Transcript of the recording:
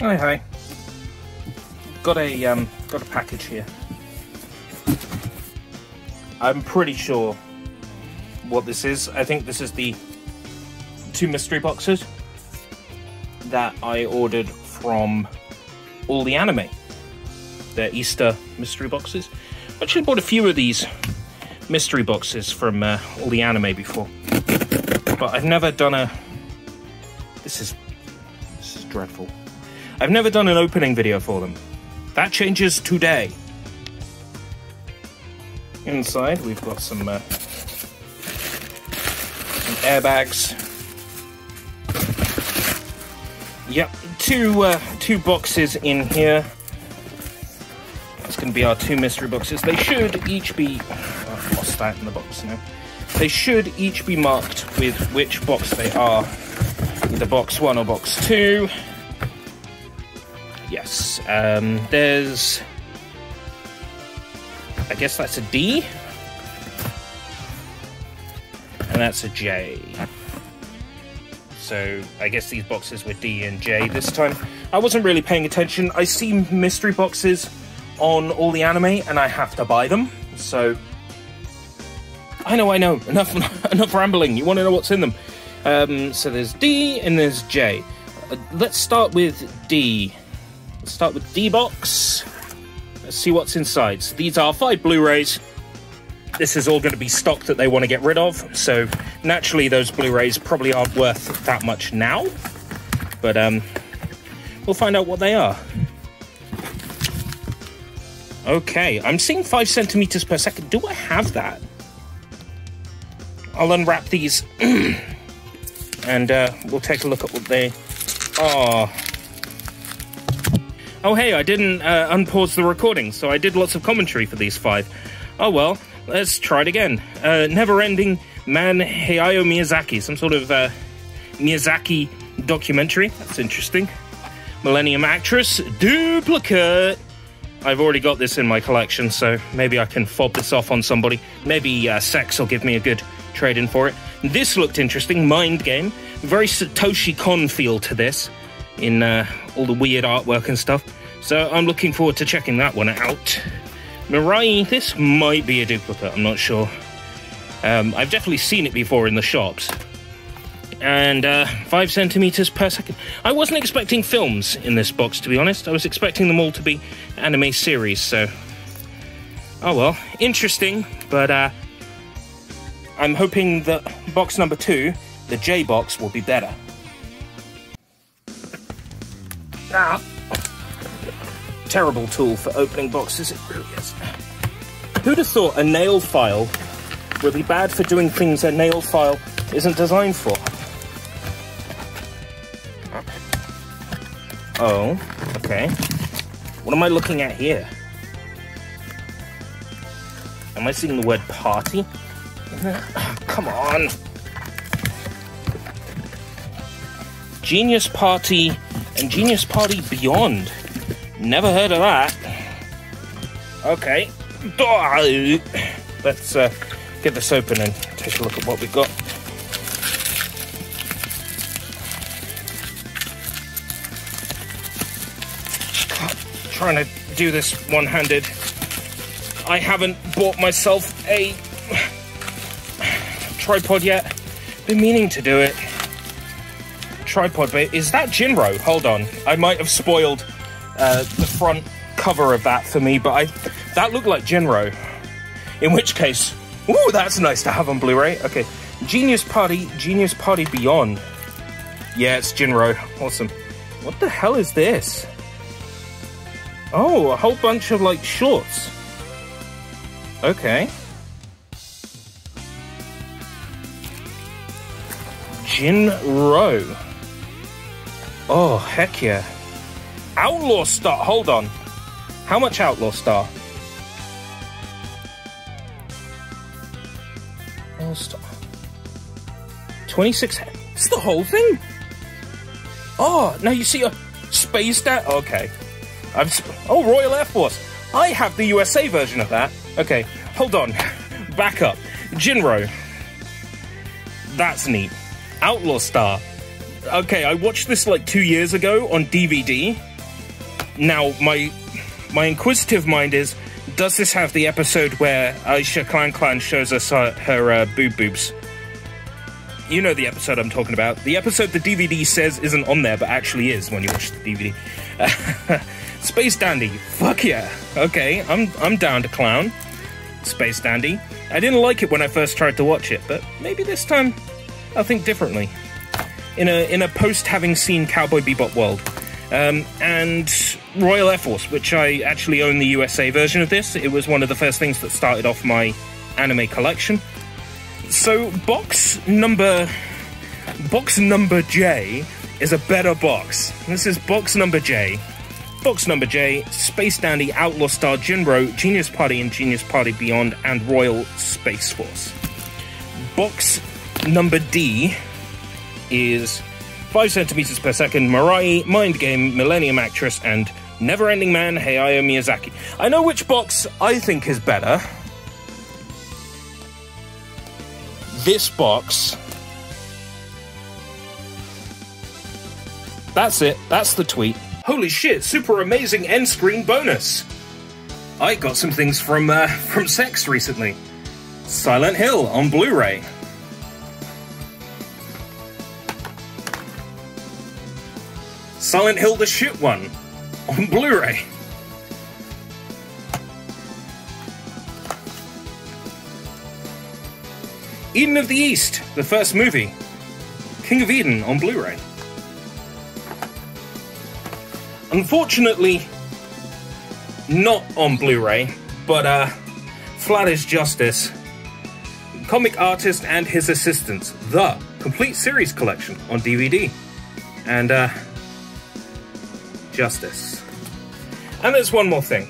Hi, hi. Got a um, got a package here. I'm pretty sure what this is. I think this is the two mystery boxes that I ordered from all the anime. They're Easter mystery boxes. I actually bought a few of these mystery boxes from uh, all the anime before, but I've never done a. This is this is dreadful. I've never done an opening video for them. That changes today. Inside, we've got some, uh, some airbags. Yep, two uh, two boxes in here. That's going to be our two mystery boxes. They should each be. Oh, I've lost that in the box now. They should each be marked with which box they are, either box one or box two. Yes. Um, there's. I guess that's a D. And that's a J. So I guess these boxes were D and J this time. I wasn't really paying attention. I see mystery boxes on all the anime and I have to buy them. So I know, I know. Enough, enough rambling. You want to know what's in them. Um, so there's D and there's J. Uh, let's start with D. Let's start with D box. Let's see what's inside. So these are five Blu-rays. This is all going to be stock that they want to get rid of. So naturally, those Blu-rays probably aren't worth that much now. But um, we'll find out what they are. Okay, I'm seeing five centimeters per second. Do I have that? I'll unwrap these and uh, we'll take a look at what they are. Oh, hey, I didn't uh, unpause the recording, so I did lots of commentary for these five. Oh well, let's try it again. Uh, Never Ending Man Hayao Miyazaki, some sort of uh, Miyazaki documentary. That's interesting. Millennium Actress, Duplicate. I've already got this in my collection, so maybe I can fob this off on somebody. Maybe uh, CeX will give me a good trade in for it. This looked interesting. Mind Game. Very Satoshi Kon feel to this in uh, all the weird artwork and stuff. So I'm looking forward to checking that one out. Mirai, this might be a duplicate, I'm not sure. Um, I've definitely seen it before in the shops. And uh, five centimeters per second. I wasn't expecting films in this box, to be honest. I was expecting them all to be anime series, so. Oh well, interesting, but uh, I'm hoping that box number two, the J box, will be better. Ah. Terrible tool for opening boxes, it really is. Who'd have thought a nail file would be bad for doing things a nail file isn't designed for? Oh, okay. What am I looking at here? Am I seeing the word party? Come on. Genius Party and Genius Party Beyond. Never heard of that. Okay. Let's uh, get this open and take a look at what we've got. Trying to do this one handed. I haven't bought myself a tripod yet. Been meaning to do it. Tripod, but is that Jin-Roh? Hold on. I might have spoiled uh, the front cover of that for me, but I that looked like Jin-Roh. In which case, ooh, that's nice to have on Blu-ray. Okay, Genius Party, Genius Party Beyond. Yeah, it's Jin-Roh. Awesome. What the hell is this? Oh, a whole bunch of like shorts. Okay. Jin-Roh. Oh, heck yeah. Outlaw Star. Hold on. How much Outlaw Star? Outlaw Star. 26. It's the whole thing. Oh, now you see a space that. Okay. I'm. Oh, Royal Air Force. I have the USA version of that. Okay, hold on. Back up. Jin-Roh. That's neat. Outlaw Star. Okay, I watched this like two years ago on DVD. Now, my my inquisitive mind is, does this have the episode where Aisha Clanclan shows us her, her uh, boob boobs? You know the episode I'm talking about. The episode the DVD says isn't on there, but actually is when you watch the DVD. Space Dandy, fuck yeah. Okay, I'm I'm down to clown. Space Dandy. I didn't like it when I first tried to watch it, but maybe this time I'll think differently. In a in a post having seen Cowboy Bebop world. Um, and Royal Air Force, which I actually own the USA version of this. It was one of the first things that started off my anime collection. So box number box number J is a better box. This is box number J. Box number J, Space Dandy, Outlaw Star, Jin-Roh, Genius Party and Genius Party Beyond, and Royal Space Force. Box number D is 5 centimeters per second, Mirai, Mind Game, Millennium Actress, and Never Ending Man, Hayao Miyazaki. I know which box I think is better. This box. That's it, that's the tweet. Holy shit, super amazing end screen bonus! I got some things from, uh, from CeX recently. Silent Hill on Blu-ray. Silent Hill the shit one on Blu-ray. Eden of the East, the first movie. King of Eden on Blu-ray. Unfortunately, not on Blu-ray, but uh, Flat is Justice, Comic Artist and His Assistants, the complete series collection on DVD. And uh, Justice. And there's one more thing.